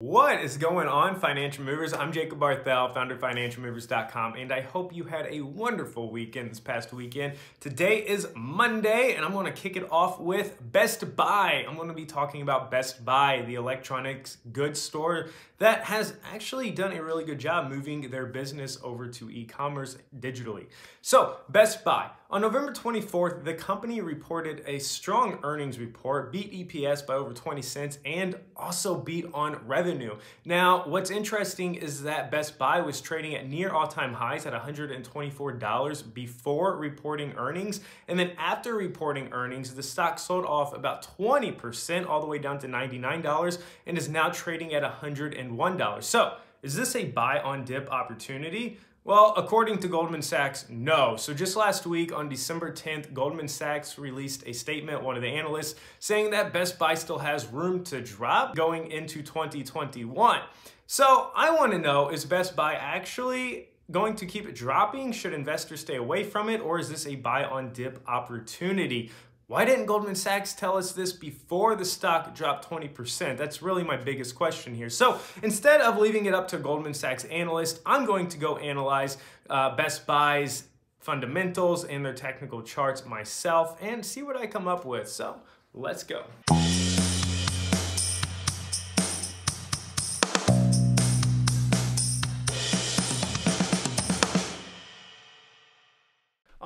What is going on, Financial Movers? I'm Jacob Barthel, founder of FinancialMovers.com, and I hope you had a wonderful weekend this past weekend. Today is Monday, and I'm going to kick it off with Best Buy. I'm going to be talking about Best Buy, the electronics goods store that has actually done a really good job moving their business over to e commerce digitally. So, Best Buy. On November 24th, the company reported a strong earnings report, beat EPS by over 20 cents, and also beat on revenue. Now, what's interesting is that Best Buy was trading at near all time highs at $124 before reporting earnings. And then after reporting earnings, the stock sold off about 20%, all the way down to $99, and is now trading at $101. So, is this a buy on dip opportunity? Well, according to Goldman Sachs, no. So just last week on December 10th, Goldman Sachs released a statement, one of the analysts, saying that Best Buy still has room to drop going into 2021. So I want to know, is Best Buy actually going to keep it dropping? Should investors stay away from it? Or is this a buy on dip opportunity? Why didn't Goldman Sachs tell us this before the stock dropped 20%? That's really my biggest question here. So instead of leaving it up to Goldman Sachs analyst, I'm going to go analyze uh, Best Buy's fundamentals and their technical charts myself and see what I come up with. So let's go.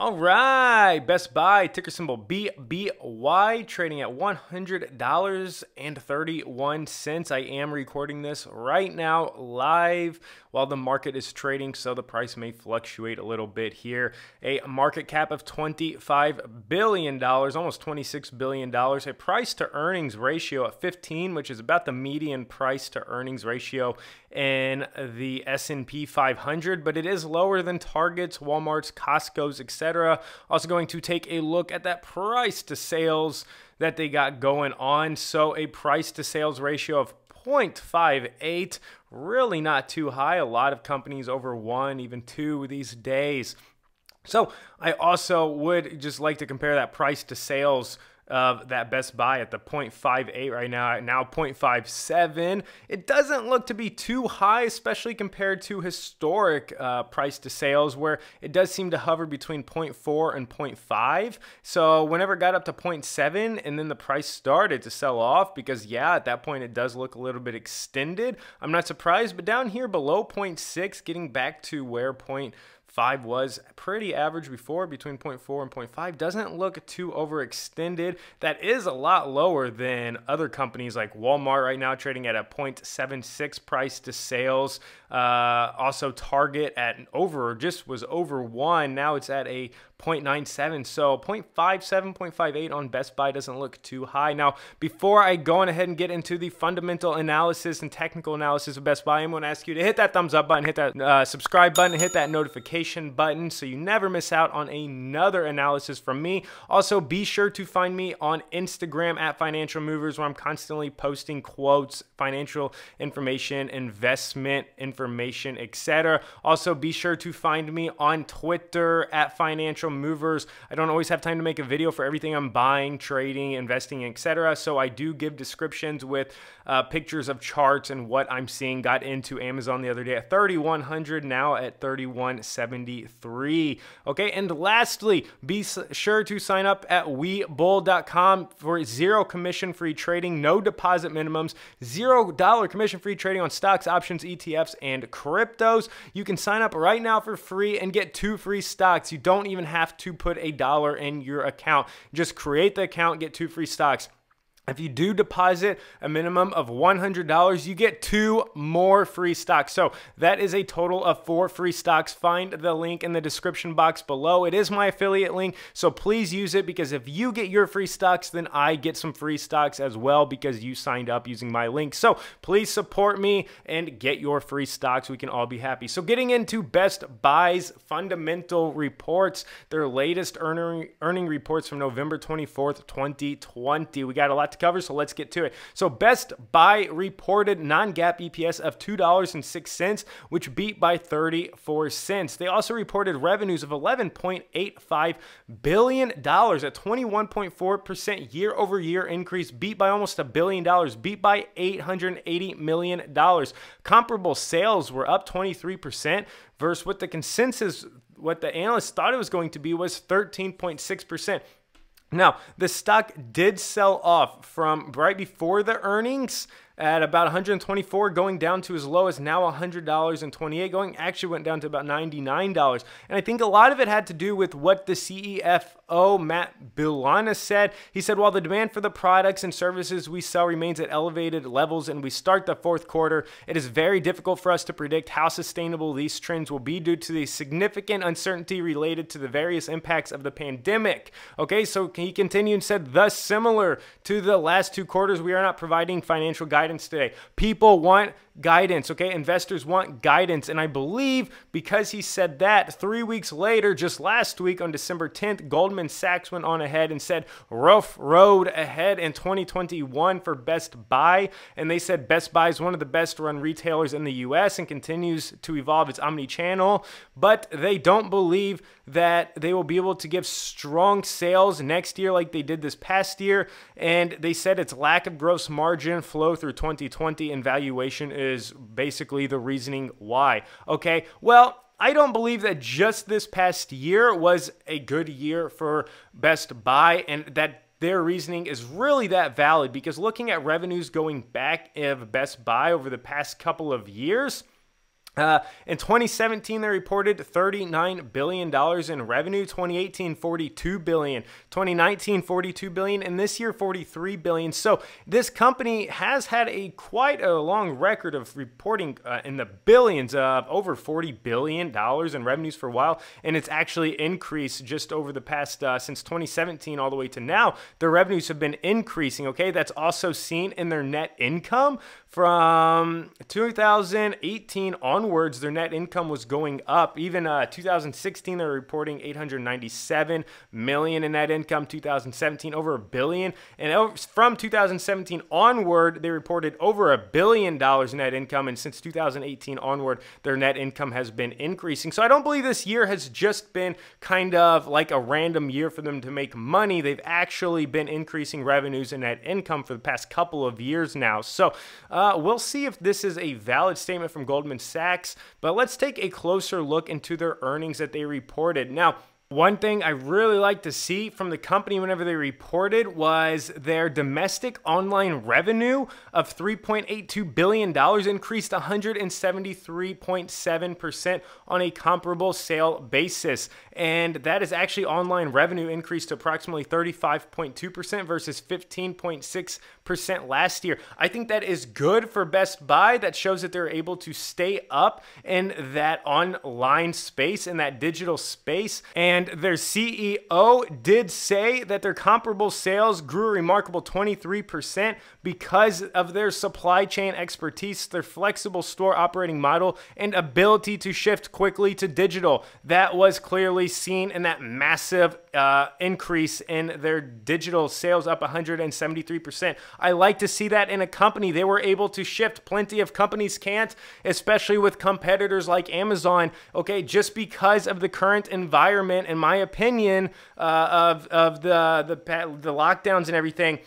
All right, Best Buy, ticker symbol BBY, trading at $100.31. I am recording this right now live while the market is trading, so the price may fluctuate a little bit here. A market cap of $25 billion, almost $26 billion. A price to earnings ratio at 15, which is about the median price to earnings ratio in the S&P 500, but it is lower than Target's, Walmart's, Costco's, etc. Also going to take a look at that price to sales that they got going on. So a price to sales ratio of 0.58, really not too high. A lot of companies over one, even two these days. So I also would just like to compare that price to sales of that Best Buy at the 0.58 right now, now 0.57. It doesn't look to be too high, especially compared to historic uh, price to sales, where it does seem to hover between 0.4 and 0.5. So whenever it got up to 0.7 and then the price started to sell off, because yeah, at that point it does look a little bit extended. I'm not surprised, but down here below 0.6, getting back to where 0.5 5 was pretty average before, between 0.4 and 0.5. Doesn't look too overextended. That is a lot lower than other companies like Walmart right now, trading at a 0.76 price to sales. Uh, also, Target at over, just was over 1. Now it's at a 0.97. So 0.57, 0.58 on Best Buy doesn't look too high. Now, before I go on ahead and get into the fundamental analysis and technical analysis of Best Buy, I'm going to ask you to hit that thumbs up button, hit that uh, subscribe button, hit that notification button so you never miss out on another analysis from me. Also, be sure to find me on Instagram at Financial Movers where I'm constantly posting quotes, financial information, investment information, etc. Also, be sure to find me on Twitter at Financial movers. I don't always have time to make a video for everything I'm buying, trading, investing, etc. So I do give descriptions with uh, pictures of charts and what I'm seeing. Got into Amazon the other day at 3100, now at 3173. Okay, and lastly, be sure to sign up at webull.com for zero commission free trading, no deposit minimums, zero dollar commission free trading on stocks, options, ETFs, and cryptos. You can sign up right now for free and get two free stocks. You don't even have to put a dollar in your account. Just create the account, get two free stocks. If you do deposit a minimum of $100, you get two more free stocks. So that is a total of four free stocks. Find the link in the description box below. It is my affiliate link, so please use it because if you get your free stocks, then I get some free stocks as well because you signed up using my link. So please support me and get your free stocks. We can all be happy. So getting into Best Buy's fundamental reports, their latest earning, earning reports from November 24th, 2020. We got a lot lot to cover, so let's get to it. So Best Buy reported non-GAAP EPS of $2.06, which beat by 34 cents. They also reported revenues of $11.85 billion, a 21.4% year over year increase, beat by almost a billion dollars, beat by $880 million. Comparable sales were up 23% versus what the consensus, what the analysts thought it was going to be was 13.6%. Now, the stock did sell off from right before the earnings at about 124 going down to as low as now $100.28 going actually went down to about $99 and i think a lot of it had to do with what the CFO Matt Bilunas said. He said while the demand for the products and services we sell remains at elevated levels and we start the fourth quarter it is very difficult for us to predict how sustainable these trends will be due to the significant uncertainty related to the various impacts of the pandemic. Okay so he continued and said thus similar to the last two quarters we are not providing financial guidance guidance today. People want guidance, okay? Investors want guidance. And I believe because he said that, three weeks later, just last week on December 10th, Goldman Sachs went on ahead and said, rough road ahead in 2021 for Best Buy. And they said Best Buy is one of the best run retailers in the US and continues to evolve its omni channel. But they don't believe that they will be able to give strong sales next year like they did this past year. And they said its lack of gross margin flow through 2020 and valuation is basically the reasoning why. Okay, well, I don't believe that just this past year was a good year for Best Buy and that their reasoning is really that valid because looking at revenues going back of Best Buy over the past couple of years, uh, in 2017, they reported $39 billion in revenue. 2018, $42 billion. 2019, $42 billion. And this year, 43 billion. So this company has had a quite a long record of reporting uh, in the billions of over $40 billion in revenues for a while. And it's actually increased just over the past, uh, since 2017 all the way to now. Their revenues have been increasing, okay? That's also seen in their net income from 2018 onwards, their net income was going up. Even uh, 2016, they're reporting 897 million in net income. 2017, over a billion. And from 2017 onward, they reported over a billion dollars in net income. And since 2018 onward, their net income has been increasing. So I don't believe this year has just been kind of like a random year for them to make money. They've actually been increasing revenues and net income for the past couple of years now. So. Uh, we'll see if this is a valid statement from Goldman Sachs, but let's take a closer look into their earnings that they reported. Now, one thing I really like to see from the company whenever they reported was their domestic online revenue of $3.82 billion increased 173.7% on a comparable sale basis. And that is actually online revenue increased to approximately 35.2% versus 15.6% last year. I think that is good for Best Buy. That shows that they're able to stay up in that online space, in that digital space. And and their CEO did say that their comparable sales grew a remarkable 23% because of their supply chain expertise, their flexible store operating model, and ability to shift quickly to digital. That was clearly seen in that massive uh, increase in their digital sales, up 173%. I like to see that in a company. They were able to shift. Plenty of companies can't, especially with competitors like Amazon. Okay, just because of the current environment in my opinion, uh, of of the the the lockdowns and everything.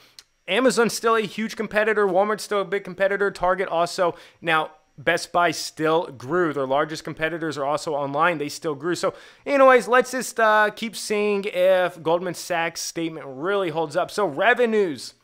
Amazon's still a huge competitor. Walmart's still a big competitor. Target also. Now, Best Buy still grew. Their largest competitors are also online. They still grew. So, anyways, let's just uh, keep seeing if Goldman Sachs' statement really holds up. So, revenues.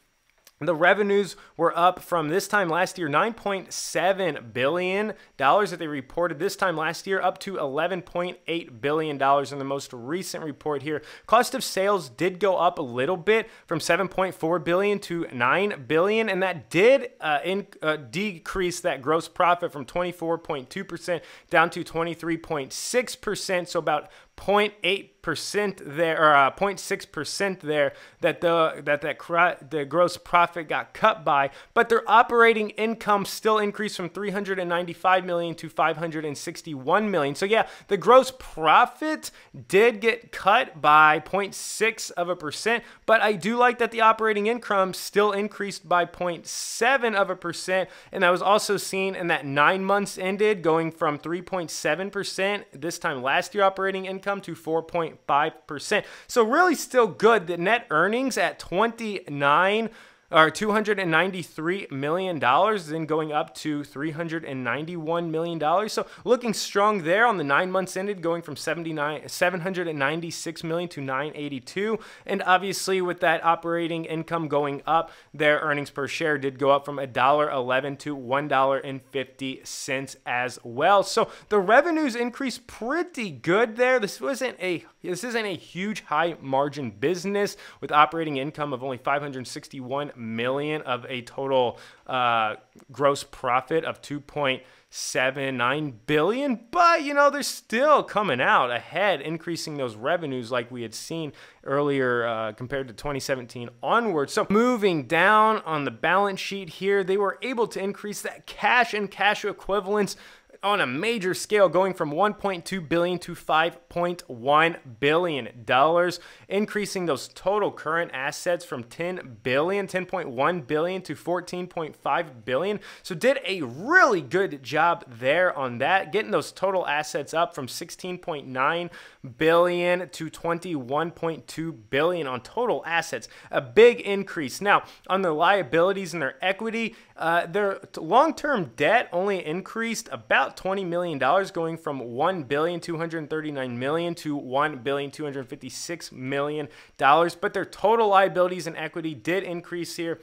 The revenues were up from this time last year, $9.7 billion that they reported this time last year, up to $11.8 billion in the most recent report here. Cost of sales did go up a little bit from 7.4 billion to 9 billion, and that did uh, in, uh, decrease that gross profit from 24.2% down to 23.6%, so about 0.8 percent there or uh, 0.6 percent there that the that that the gross profit got cut by but their operating income still increased from 395 million to 561 million. So yeah the gross profit did get cut by 0.6 of a percent but I do like that the operating income still increased by 0.7 of a percent. And that was also seen in that 9 months ended going from 3.7 percent this time last year operating income to 4. 0.5%. So really still good. The net earnings at 29 or $293 million, then going up to $391 million. So looking strong there on the nine months ended, going from 79, 796 million to 982. And obviously with that operating income going up, their earnings per share did go up from $1.11 to $1.50 as well. So the revenues increased pretty good there. This wasn't a this isn't a huge high margin business with operating income of only 561 million of a total uh, gross profit of 2.79 billion. But you know they're still coming out ahead, increasing those revenues like we had seen earlier uh, compared to 2017 onward. So moving down on the balance sheet here, they were able to increase that cash and cash equivalents on a major scale, going from 1.2 billion to 5.1 billion dollars, increasing those total current assets from 10 billion, 10.1 billion to 14.5 billion. So did a really good job there on that, getting those total assets up from 16.9 billion to 21.2 billion on total assets. A big increase. Now, on their liabilities and their equity, uh, their long-term debt only increased about 20 million dollars, going from 1 billion 239 million to 1 billion 256 million dollars. But their total liabilities and equity did increase here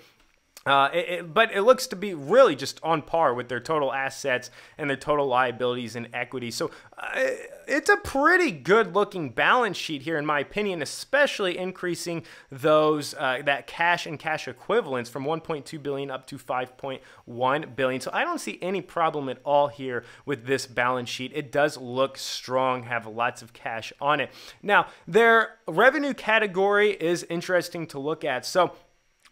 uh, it, it, but it looks to be really just on par with their total assets and their total liabilities and equity. So uh, it's a pretty good looking balance sheet here, in my opinion, especially increasing those uh, that cash and cash equivalents from 1.2 billion up to 5.1 billion. So I don't see any problem at all here with this balance sheet. It does look strong, have lots of cash on it. Now, their revenue category is interesting to look at. So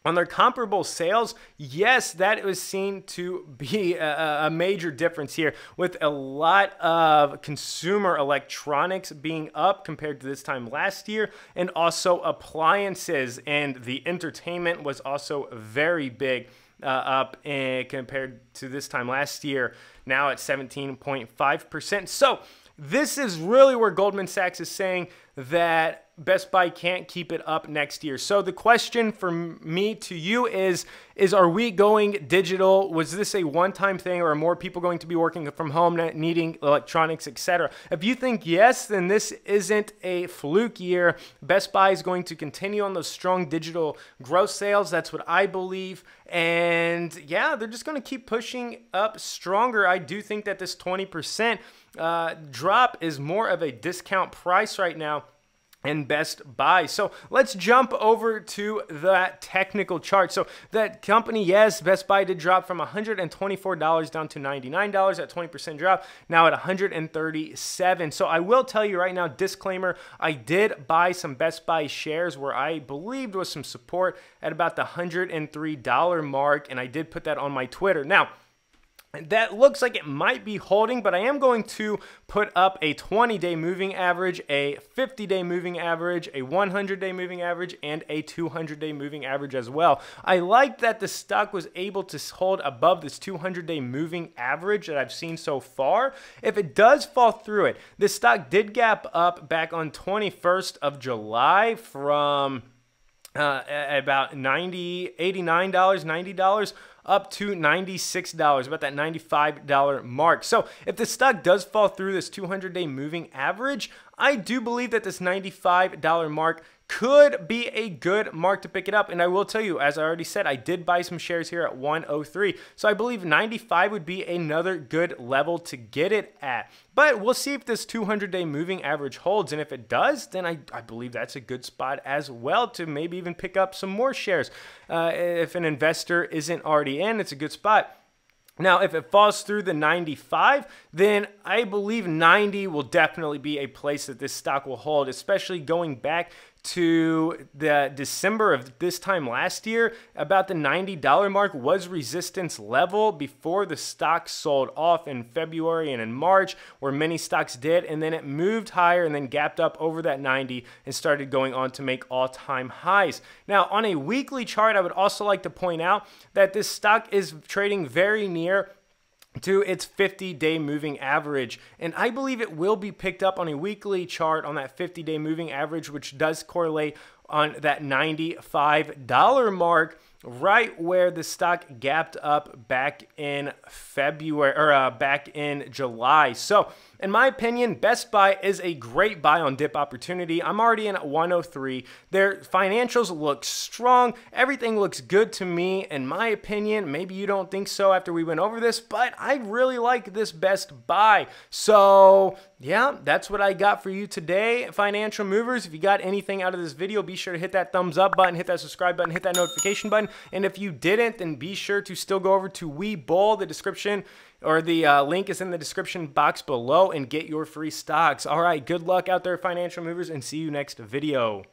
on their comparable sales, yes, that was seen to be a, a, major difference here with a lot of consumer electronics being up compared to this time last year, and also appliances and the entertainment was also very big. Uh, up and compared to this time last year, now at 17.5%. So, this is really where Goldman Sachs is saying that Best Buy can't keep it up next year. So the question for me to you is is are we going digital? Was this a one-time thing or are more people going to be working from home needing electronics, etc.? If you think yes, then this isn't a fluke year. Best Buy is going to continue on those strong digital growth sales. That's what I believe. And yeah, they're just going to keep pushing up stronger. I do think that this 20% uh, drop is more of a discount price right now and Best Buy. So let's jump over to that technical chart. So that company, yes, Best Buy did drop from $124 down to $99, at 20% drop, now at 137. So I will tell you right now, disclaimer, I did buy some Best Buy shares where I believed was some support at about the $103 mark, and I did put that on my Twitter. Now, that looks like it might be holding, but I am going to put up a 20 day moving average, a 50 day moving average, a 100 day moving average, and a 200 day moving average as well. I like that the stock was able to hold above this 200 day moving average that I've seen so far. If it does fall through it, this stock did gap up back on 21st of July from uh, about 90 $89, $90 up to $96, about that $95 mark. So if the stock does fall through this 200 day moving average, I do believe that this $95 mark could be a good mark to pick it up. And I will tell you, as I already said, I did buy some shares here at 103. So I believe 95 would be another good level to get it at. But we'll see if this 200 day moving average holds. And if it does, then I, I believe that's a good spot as well to maybe even pick up some more shares. Uh, if an investor isn't already in, it's a good spot. Now, if it falls through the 95, then I believe 90 will definitely be a place that this stock will hold, especially going back to the December of this time last year, about the $90 mark was resistance level before the stock sold off in February and in March, where many stocks did, and then it moved higher and then gapped up over that 90 and started going on to make all-time highs. Now, on a weekly chart, I would also like to point out that this stock is trading very near to its 50 day moving average. And I believe it will be picked up on a weekly chart on that 50 day moving average, which does correlate on that $95 mark right where the stock gapped up back in February or uh, back in July. So, in my opinion, Best Buy is a great buy on dip opportunity. I'm already in at 103. Their financials look strong. Everything looks good to me. In my opinion, maybe you don't think so after we went over this, but I really like this Best Buy. So, yeah, that's what I got for you today, financial movers. If you got anything out of this video, be sure to hit that thumbs up button, hit that subscribe button, hit that notification button. And if you didn't, then be sure to still go over to Webull. The description or the uh, link is in the description box below and get your free stocks. All right, good luck out there, financial movers, and see you next video.